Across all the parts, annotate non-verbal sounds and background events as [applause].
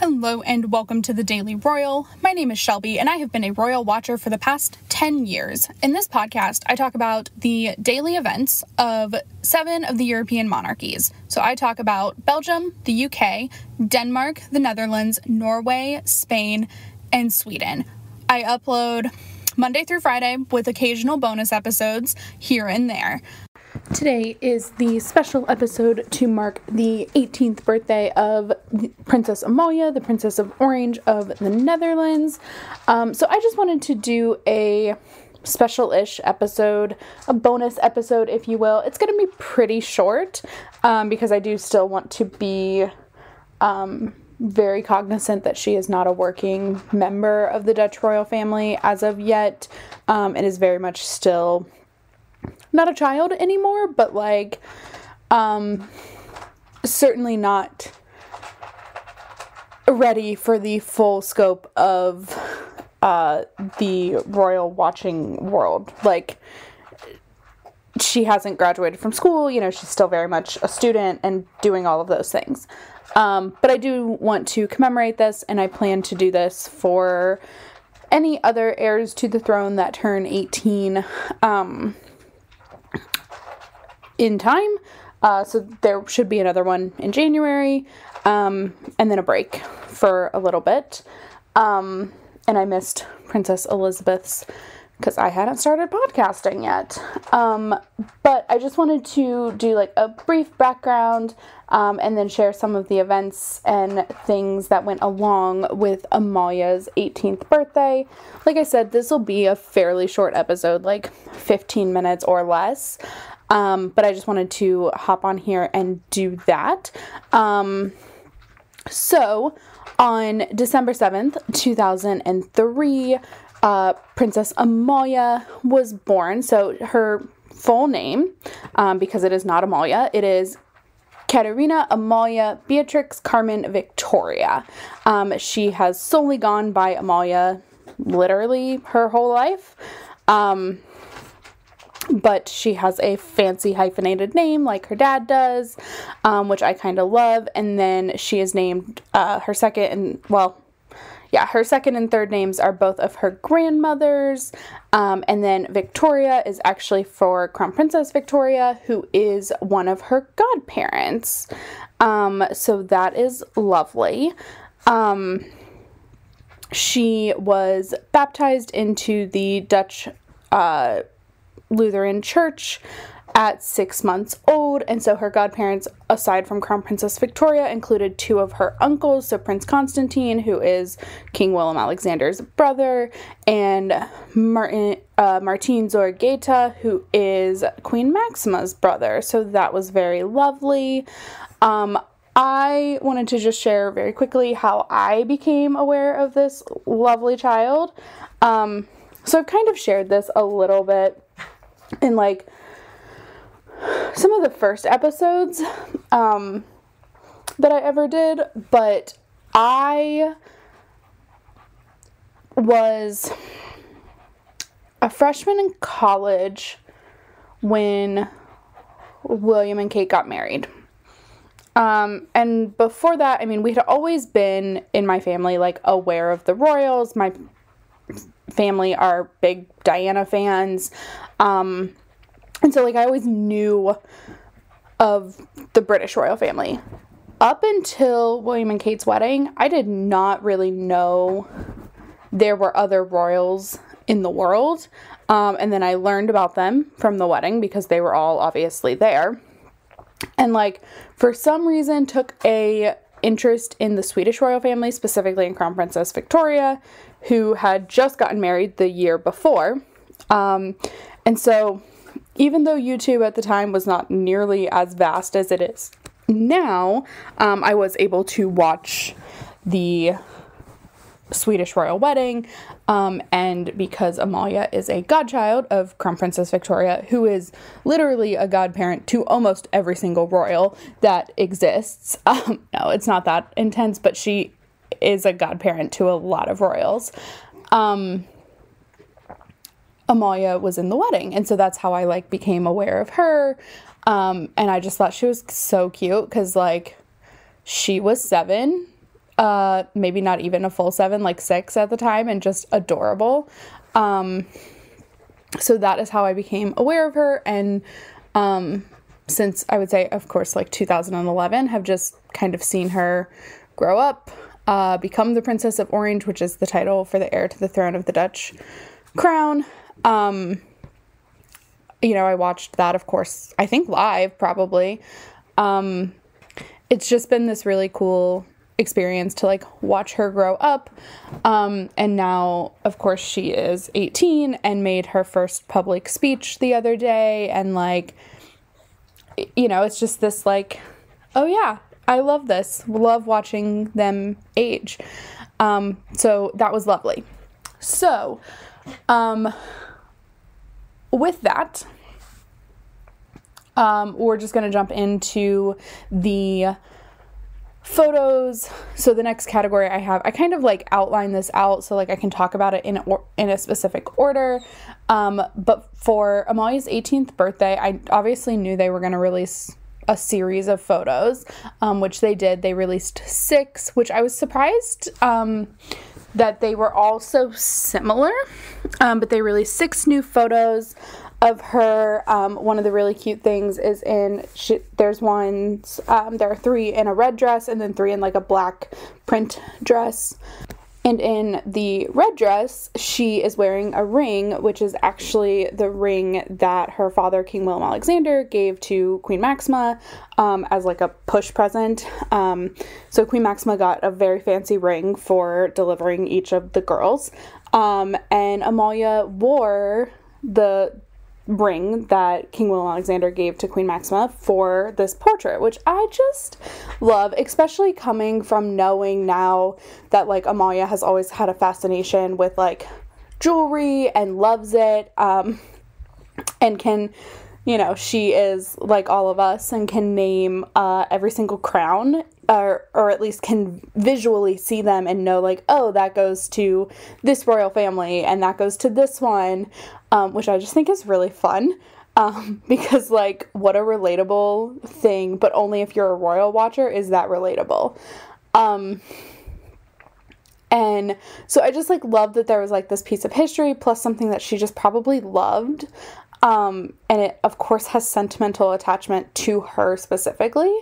Hello and welcome to the Daily Royal. My name is Shelby and I have been a royal watcher for the past 10 years. In this podcast, I talk about the daily events of seven of the European monarchies. So I talk about Belgium, the UK, Denmark, the Netherlands, Norway, Spain, and Sweden. I upload Monday through Friday with occasional bonus episodes here and there. Today is the special episode to mark the 18th birthday of Princess Amalia, the Princess of Orange of the Netherlands. Um, so I just wanted to do a special ish episode, a bonus episode, if you will. It's going to be pretty short um, because I do still want to be. Um, very cognizant that she is not a working member of the Dutch royal family as of yet. Um, it is very much still not a child anymore, but like um certainly not ready for the full scope of uh the royal watching world. Like she hasn't graduated from school, you know, she's still very much a student and doing all of those things. Um, but I do want to commemorate this, and I plan to do this for any other heirs to the throne that turn 18. Um, in time. Uh, so there should be another one in January, um, and then a break for a little bit. Um, and I missed Princess Elizabeth's because I hadn't started podcasting yet. Um, but I just wanted to do like a brief background um, and then share some of the events and things that went along with Amalia's 18th birthday. Like I said, this will be a fairly short episode, like 15 minutes or less. Um, but I just wanted to hop on here and do that. Um, so, on December 7th, 2003, uh, Princess Amalia was born. So, her full name, um, because it is not Amalia, it is Catharina Amalia Beatrix Carmen Victoria. Um, she has solely gone by Amalia literally her whole life. Um, but she has a fancy hyphenated name like her dad does, um, which I kind of love. And then she is named uh, her second and, well, yeah, her second and third names are both of her grandmothers. Um, and then Victoria is actually for Crown Princess Victoria, who is one of her godparents. Um, so that is lovely. Um, she was baptized into the Dutch uh, Lutheran church at six months old, and so her godparents, aside from Crown Princess Victoria, included two of her uncles, so Prince Constantine, who is King Willem Alexander's brother, and Martin uh, Martin Zorreguieta, who is Queen Maxima's brother. So that was very lovely. Um, I wanted to just share very quickly how I became aware of this lovely child. Um, so I've kind of shared this a little bit in like some of the first episodes um, that I ever did, but I was a freshman in college when William and Kate got married. Um, and before that, I mean, we had always been in my family like aware of the royals. My family are big Diana fans. Um, and so, like, I always knew of the British royal family. Up until William and Kate's wedding, I did not really know there were other royals in the world. Um, and then I learned about them from the wedding because they were all obviously there. And like for some reason took a interest in the Swedish royal family, specifically in Crown Princess Victoria, who had just gotten married the year before. Um, and so, even though YouTube at the time was not nearly as vast as it is now, um, I was able to watch the Swedish royal wedding. Um, and because Amalia is a godchild of Crown Princess Victoria, who is literally a godparent to almost every single royal that exists. [laughs] Um, no, it's not that intense, but she is a godparent to a lot of royals. Um, Amalia was in the wedding, and so that's how I like became aware of her. Um, and I just thought she was so cute because like she was seven uh, maybe not even a full seven, like six at the time, and just adorable. Um, so that is how I became aware of her. And um, since I would say, of course, like 2011, have just kind of seen her grow up, uh, become the Princess of Orange, which is the title for the heir to the throne of the Dutch crown. Um, you know, I watched that, of course, I think live probably. Um, it's just been this really cool experience to like watch her grow up. Um, and now, of course, she is 18 and made her first public speech the other day. And like, you know, it's just this like, oh yeah, I love this. Love watching them age. Um, so that was lovely. So, um, with that, um, we're just going to jump into the photos. So the next category I have, I kind of like outline this out so like I can talk about it in or, in a specific order. Um, but for Amalia's 18th birthday, I obviously knew they were going to release a series of photos, um, which they did. They released six, which I was surprised um, that they were all so similar. Um, but they released six new photos of her. Um, one of the really cute things is in she, there's ones um, there are three in a red dress and then three in like a black print dress. And in the red dress, she is wearing a ring, which is actually the ring that her father, King William Alexander, gave to Queen Maxima um, as like a push present. Um, so Queen Maxima got a very fancy ring for delivering each of the girls. Um, and Amalia wore the ring that King Willem Alexander gave to Queen Maxima for this portrait, which I just love, especially coming from knowing now that like Amalia has always had a fascination with like jewelry and loves it um, and can you know, she is like all of us and can name uh, every single crown or, or at least can visually see them and know, like, oh, that goes to this royal family and that goes to this one, um, which I just think is really fun. Um, [laughs] because, like, what a relatable thing, but only if you're a royal watcher is that relatable. Um, and so I just like love that there was like this piece of history plus something that she just probably loved. Um, and it, of course, has sentimental attachment to her specifically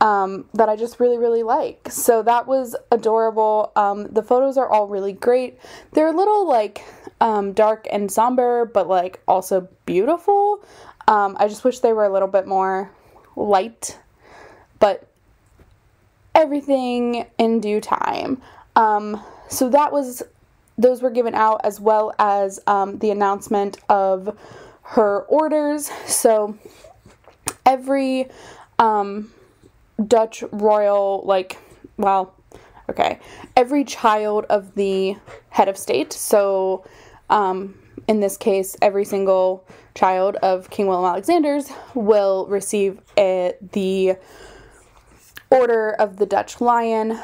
um, that I just really, really like. So that was adorable. Um, the photos are all really great. They're a little like um, dark and somber, but like also beautiful. Um, I just wish they were a little bit more light, but everything in due time. Um, so that was, those were given out as well as um, the announcement of her orders. So every um, Dutch royal, like, well, okay, every child of the head of state, so um, in this case, every single child of King William Alexander's will receive a, the Order of the Dutch Lion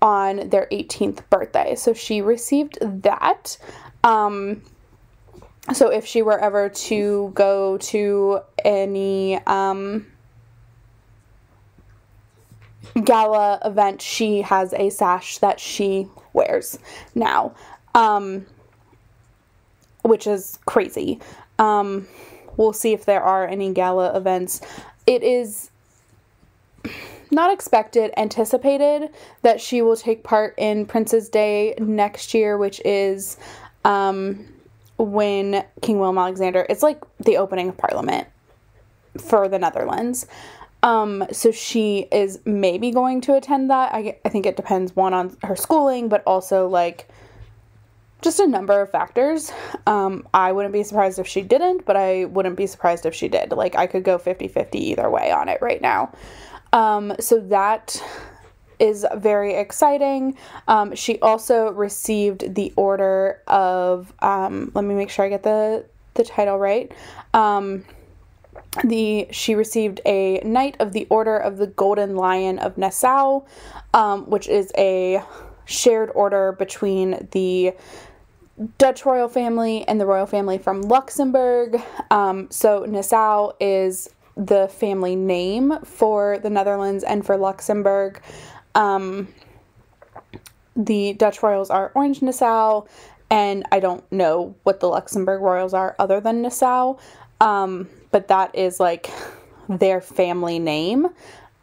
on their 18th birthday. So she received that. Um, so if she were ever to go to any um, gala event, she has a sash that she wears now, um, which is crazy. Um, we'll see if there are any gala events. It is not expected, anticipated that she will take part in Prince's Day next year, which is um, when King Willem Alexander, it's like the opening of Parliament for the Netherlands. Um, so she is maybe going to attend that. I, I think it depends one on her schooling, but also like just a number of factors. Um, I wouldn't be surprised if she didn't, but I wouldn't be surprised if she did. Like I could go 50 50 either way on it right now. Um, so that is very exciting. Um, she also received the order of, um, let me make sure I get the, the title right. The she received a Knight of the Order of the Golden Lion of Nassau, um, which is a shared order between the Dutch royal family and the royal family from Luxembourg. Um, so Nassau is the family name for the Netherlands and for Luxembourg. Um, the Dutch royals are Orange Nassau, and I don't know what the Luxembourg royals are other than Nassau, um, but that is like their family name.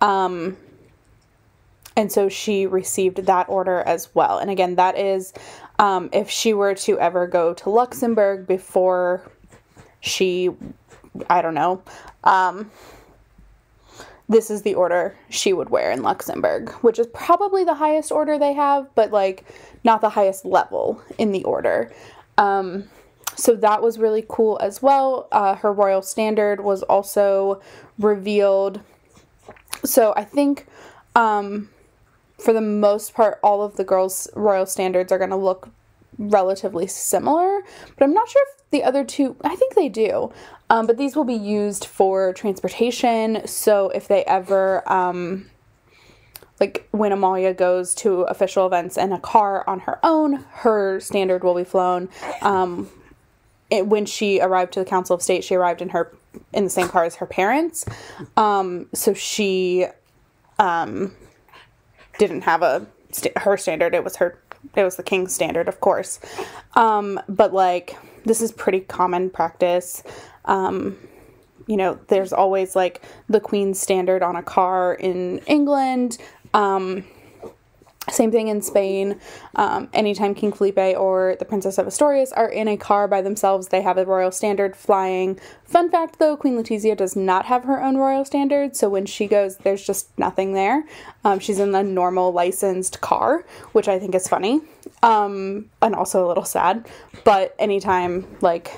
Um, and so she received that order as well. And again, that is um, if she were to ever go to Luxembourg before she, I don't know, um, this is the order she would wear in Luxembourg, which is probably the highest order they have, but like not the highest level in the order. Um, so that was really cool as well. Uh, her royal standard was also revealed. So I think um, for the most part, all of the girls' royal standards are going to look relatively similar, but I'm not sure if the other two, I think they do. Um, but these will be used for transportation. So if they ever, um, like when Amalia goes to official events in a car on her own, her standard will be flown. Um, it, when she arrived to the Council of State, she arrived in her in the same car as her parents. Um, so she um, didn't have a st- her standard. It was her. It was the king's standard, of course. Um, but like this is pretty common practice. Um, you know, there's always like the queen's standard on a car in England. Um, same thing in Spain. Um, anytime King Felipe or the Princess of Asturias are in a car by themselves, they have a royal standard flying. Fun fact though, Queen Letizia does not have her own royal standard, so when she goes, there's just nothing there. Um, she's in the normal licensed car, which I think is funny um, and also a little sad. But anytime, like,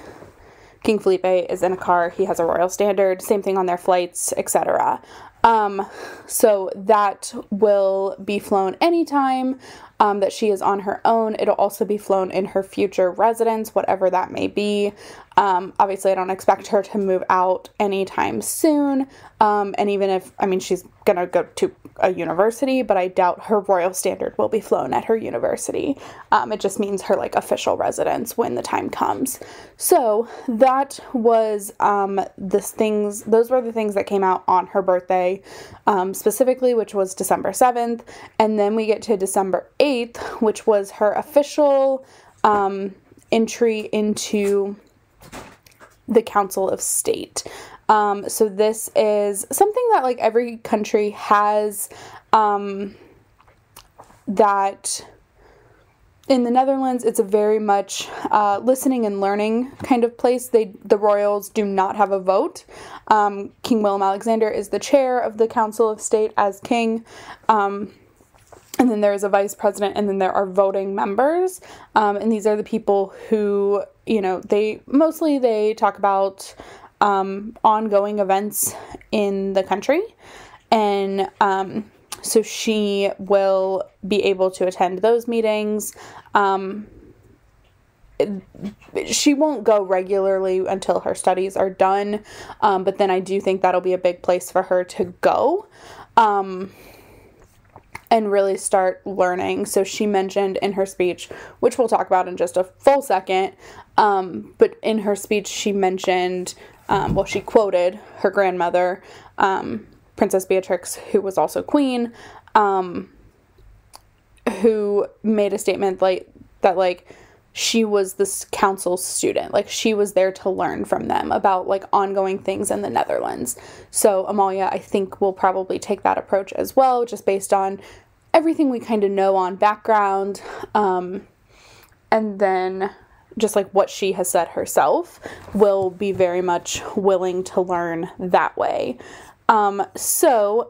King Felipe is in a car, he has a royal standard, same thing on their flights, etc. Um, so that will be flown anytime um, that she is on her own. It'll also be flown in her future residence, whatever that may be. Um, obviously, I don't expect her to move out anytime soon. Um, and even if, I mean, she's going to go to a university, but I doubt her royal standard will be flown at her university. Um, it just means her like official residence when the time comes. So that was um, this things. Those were the things that came out on her birthday, um, specifically, which was December seventh, and then we get to December eighth, which was her official um, entry into the Council of State. Um, so this is something that like every country has um, that in the Netherlands, it's a very much uh, listening and learning kind of place. They the royals do not have a vote. Um, king Willem Alexander is the chair of the Council of State as king. Um, and then there is a vice president, and then there are voting members. Um, and these are the people who, you know, they mostly they talk about um, ongoing events in the country. And um, so she will be able to attend those meetings. Um, she won't go regularly until her studies are done, um, but then I do think that'll be a big place for her to go um, and really start learning. So she mentioned in her speech, which we'll talk about in just a full second, um, but in her speech, she mentioned um, well, she quoted her grandmother, um, Princess Beatrix, who was also queen, um, who made a statement like that, like she was this council student, like she was there to learn from them about like ongoing things in the Netherlands. So Amalia, I think, will probably take that approach as well, just based on everything we kind of know on background, um, and then just like what she has said herself, will be very much willing to learn that way. Um, so,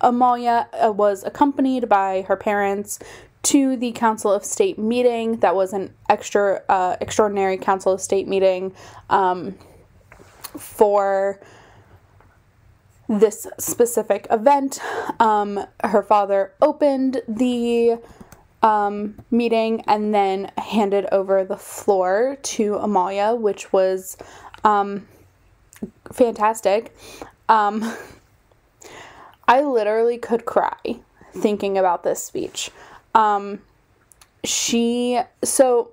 Amalia uh, was accompanied by her parents to the Council of State meeting. That was an extra uh, extraordinary Council of State meeting um, for this specific event. Um, her father opened the um, meeting and then handed over the floor to Amalia, which was um, fantastic. Um, [laughs] I literally could cry thinking about this speech. Um, she, so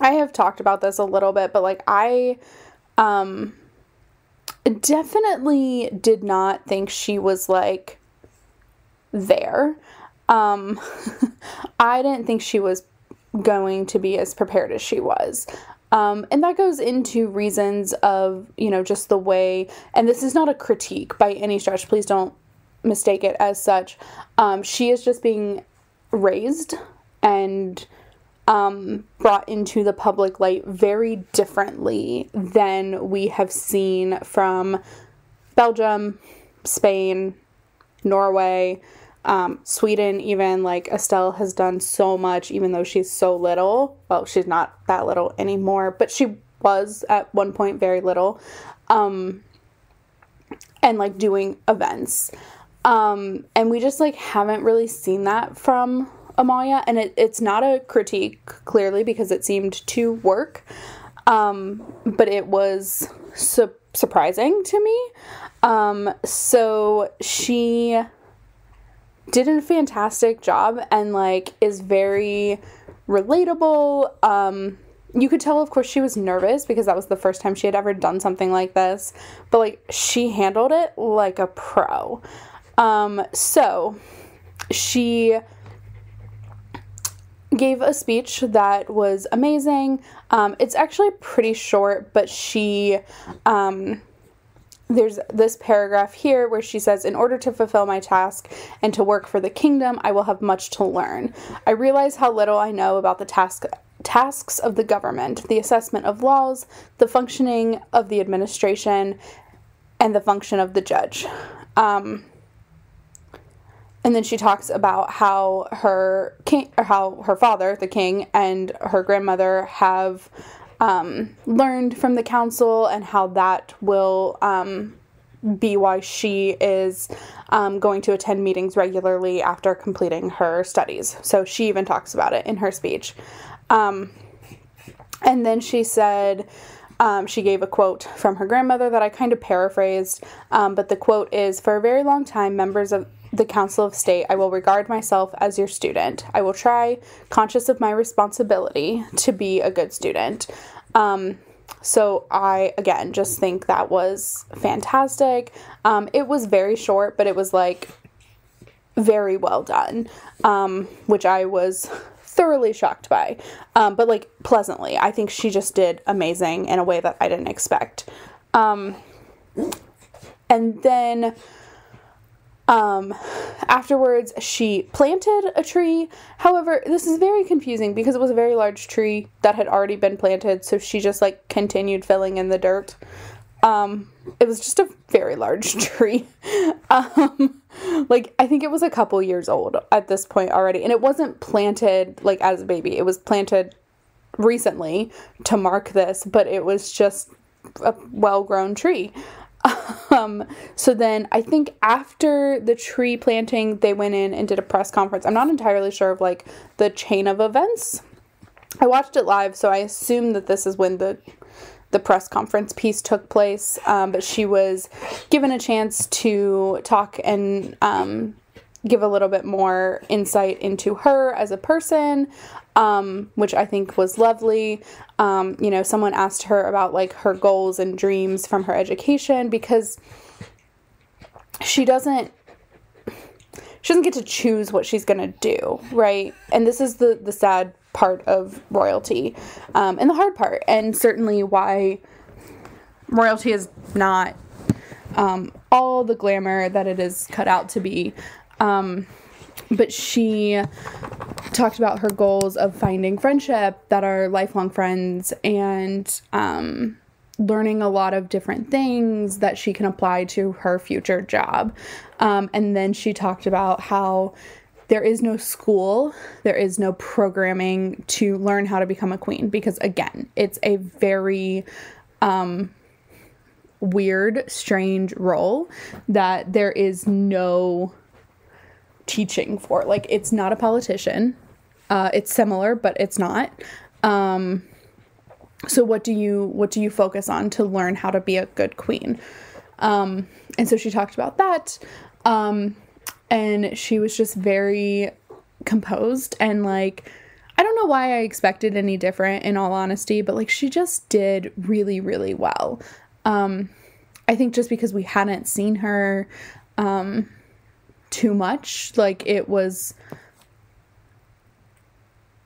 I have talked about this a little bit, but like I um, definitely did not think she was like there. Um, [laughs] I didn't think she was going to be as prepared as she was. Um, and that goes into reasons of, you know, just the way, and this is not a critique by any stretch, please don't mistake it as such. Um, she is just being raised and um, brought into the public light very differently than we have seen from Belgium, Spain, Norway, um, Sweden, even like Estelle has done so much, even though she's so little. Well, she's not that little anymore, but she was at one point very little. Um, and like doing events. Um, and we just like haven't really seen that from Amalia. And it, it's not a critique, clearly, because it seemed to work. Um, but it was su- surprising to me. Um, so she did a fantastic job and like is very relatable. Um, you could tell, of course, she was nervous because that was the first time she had ever done something like this, but like she handled it like a pro. Um, so she gave a speech that was amazing. Um, it's actually pretty short, but she um, there's this paragraph here where she says, In order to fulfill my task and to work for the kingdom, I will have much to learn. I realize how little I know about the task tasks of the government, the assessment of laws, the functioning of the administration, and the function of the judge. Um, and then she talks about how her king or how her father, the king, and her grandmother have um, learned from the council and how that will um, be why she is um, going to attend meetings regularly after completing her studies. So she even talks about it in her speech. Um, and then she said, um, she gave a quote from her grandmother that I kind of paraphrased, um, but the quote is For a very long time, members of the Council of State, I will regard myself as your student. I will try, conscious of my responsibility, to be a good student. Um, so I again just think that was fantastic. Um, it was very short, but it was like very well done, um, which I was thoroughly shocked by, um, but like pleasantly. I think she just did amazing in a way that I didn't expect. Um, and then um, afterwards, she planted a tree. However, this is very confusing because it was a very large tree that had already been planted, so she just like continued filling in the dirt. Um, it was just a very large [laughs] tree. um, like I think it was a couple years old at this point already, and it wasn't planted like as a baby. It was planted recently to mark this, but it was just a well-grown tree. Um, so then I think after the tree planting, they went in and did a press conference. I'm not entirely sure of like the chain of events. I watched it live, so I assume that this is when the the press conference piece took place. Um, but she was given a chance to talk and um, give a little bit more insight into her as a person, um, which I think was lovely. Um, you know, someone asked her about like her goals and dreams from her education because she doesn't she doesn't get to choose what she's gonna do, right? And this is the the sad part of royalty, um, and the hard part, and certainly why royalty is not um, all the glamour that it is cut out to be. Um, but she talked about her goals of finding friendship that are lifelong friends and um, learning a lot of different things that she can apply to her future job. Um, and then she talked about how there is no school, there is no programming to learn how to become a queen because, again, it's a very um, weird, strange role that there is no teaching for. Like, it's not a politician. Uh, it's similar, but it's not. Um, so what do you what do you focus on to learn how to be a good queen? Um, and so she talked about that. Um, and she was just very composed and like I don't know why I expected any different in all honesty, but like she just did really, really well. Um, I think just because we hadn't seen her um, too much. Like it was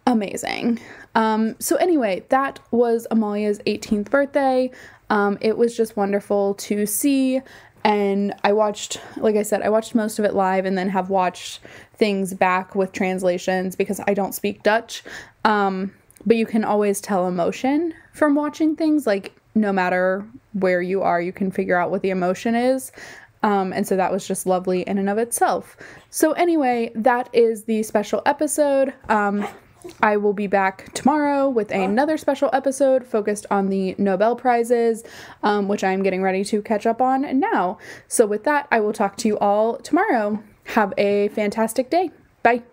amazing. Um, so, anyway, that was Amalia's 18th birthday. Um, it was just wonderful to see. And I watched, like I said, I watched most of it live and then have watched things back with translations because I don't speak Dutch. Um, but you can always tell emotion from watching things. Like, no matter where you are, you can figure out what the emotion is. Um, and so that was just lovely in and of itself. So, anyway, that is the special episode. Um, I will be back tomorrow with another special episode focused on the Nobel Prizes, um, which I'm getting ready to catch up on now. So, with that, I will talk to you all tomorrow. Have a fantastic day. Bye.